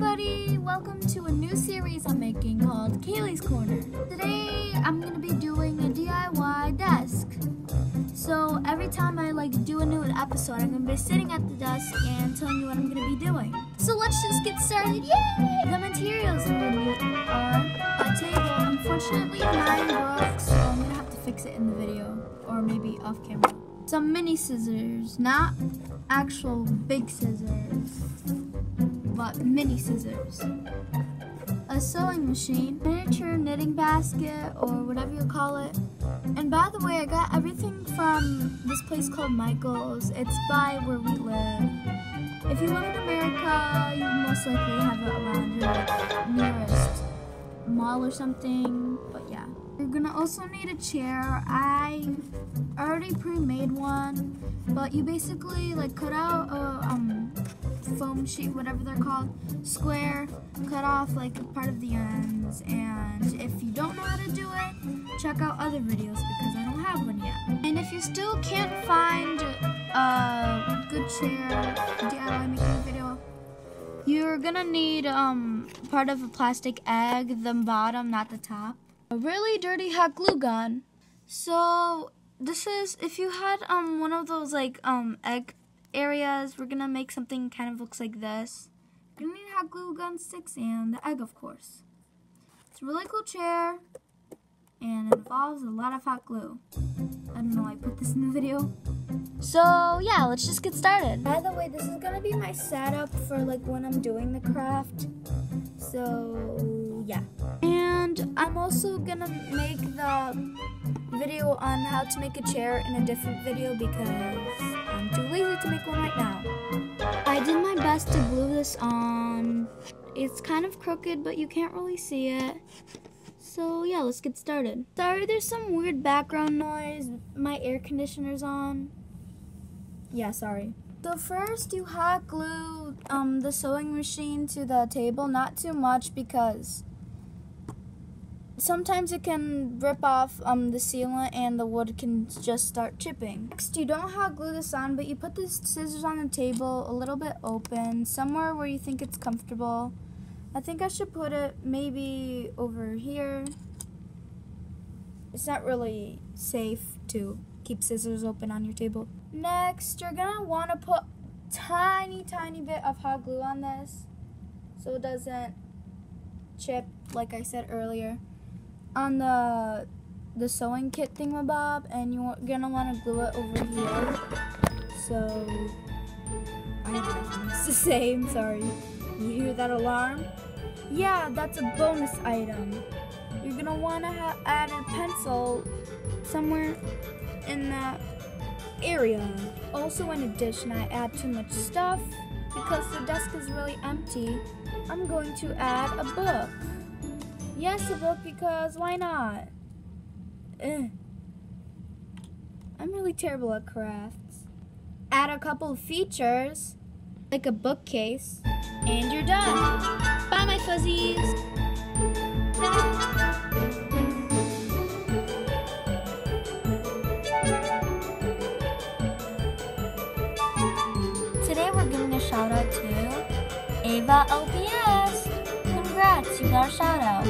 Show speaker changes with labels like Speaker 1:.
Speaker 1: everybody! Welcome to a new series I'm making called Kayleigh's Corner. Today I'm going to be doing a DIY desk. So every time I like do a new episode, I'm going to be sitting at the desk and telling you what I'm going to be doing. So let's just get started. Yay! The materials I'm going to need are a table. Unfortunately, mine broke, so I'm going to have to fix it in the video or maybe off camera. Some mini scissors, not actual big scissors mini scissors, a sewing machine, miniature knitting basket, or whatever you call it. And by the way, I got everything from this place called Michael's. It's by where we live. If you live in America, you most likely have it around your nearest mall or something. But yeah. You're gonna also need a chair. I already pre-made one, but you basically like cut out a um, foam sheet, whatever they're called, square, cut off like part of the ends. And if you don't know how to do it, check out other videos because I don't have one yet. And if you still can't find a good chair DIY making video, you're gonna need um, part of a plastic egg, the bottom, not the top. A really dirty hot glue gun. So this is if you had um one of those like um egg areas, we're gonna make something kind of looks like this. We're gonna need hot glue gun sticks and the egg, of course. It's a really cool chair, and it involves a lot of hot glue. I don't know why I put this in the video. So yeah, let's just get started. By the way, this is gonna be my setup for like when I'm doing the craft. So yeah. And I'm also gonna make the video on how to make a chair in a different video because I'm too lazy to make one right now. I did my best to glue this on. It's kind of crooked, but you can't really see it. So yeah, let's get started. Sorry, there's some weird background noise. My air conditioner's on. Yeah, sorry. So first you hot glue um, the sewing machine to the table, not too much because sometimes it can rip off um, the sealant and the wood can just start chipping. Next, you don't hot glue this on, but you put the scissors on the table a little bit open, somewhere where you think it's comfortable. I think I should put it maybe over here. It's not really safe to keep scissors open on your table. Next, you're gonna wanna put tiny, tiny bit of hot glue on this so it doesn't chip like I said earlier on the the sewing kit thingamabob and you're gonna want to glue it over here. So I the same sorry. You hear that alarm? Yeah that's a bonus item. You're gonna want to add a pencil somewhere in that area. Also in addition I add too much stuff because the desk is really empty. I'm going to add a book Yes, a book because why not? Ugh. I'm really terrible at crafts. Add a couple of features, like a bookcase, and you're done. Bye, my fuzzies. Today we're giving a shout out to Ava LPS. Congrats, you got a shout out.